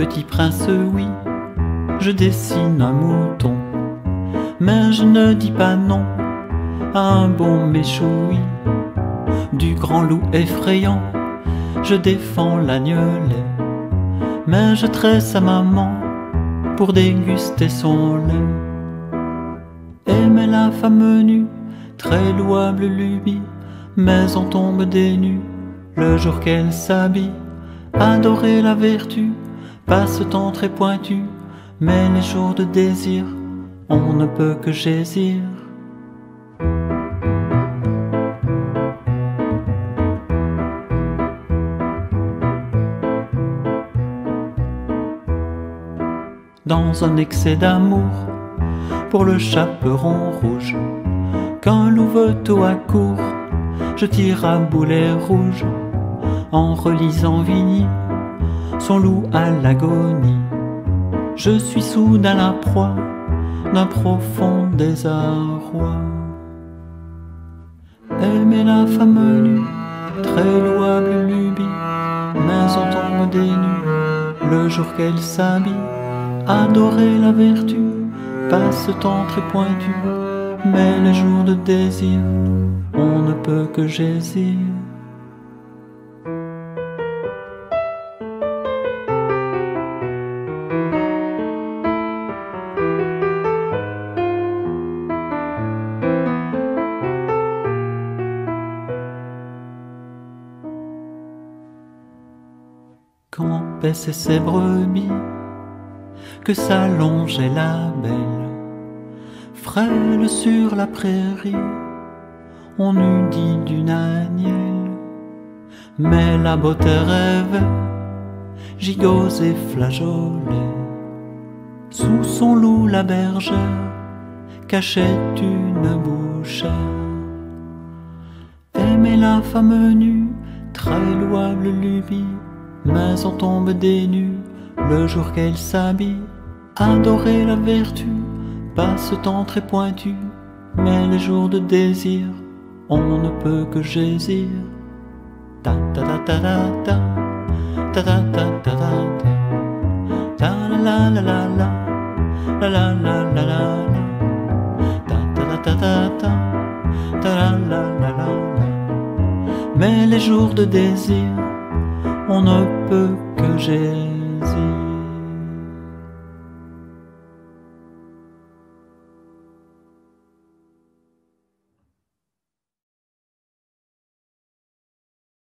Petit prince, oui, je dessine un mouton, mais je ne dis pas non à un bon méchoui. Du grand loup effrayant, je défends l'agnelet, mais je tresse à maman pour déguster son lait. Aimer la femme nue, très louable lubie, mais on tombe des nues le jour qu'elle s'habille. Adorer la vertu, passe-temps très pointu, mais les jours de désir, on ne peut que gésir. Dans un excès d'amour, pour le chaperon rouge, qu'un loup veut tout à court, je tire à boulet rouge en relisant Vigny, son loup à l'agonie. Je suis soudain la proie d'un profond désarroi. Aimer la femme nue, très louable lubie, mais on tombe des le jour qu'elle s'habille. Adorer la vertu, passe-temps très pointu, mais les jours de désir, on ne peut que gésir. Quand paissaient ses brebis, que s'allongeait la belle, frêle sur la prairie, on eût dit d'une agnelle, mais la beauté rêvait, gigots et flageolets, sous son loup la bergère cachait une bouchère. Aimer la femme nue, très louable lubie, mais on tombe des nues le jour qu'elle s'habille. Adorer la vertu, passe-temps très pointu, mais les jours de désir, on ne peut que gésir. Ta ta ta ta ta ta. Ta ta ta ta ta la la la la la. La la la la ta ta ta ta ta ta. La la la la. Mais les jours de désir on ne peut que gésir.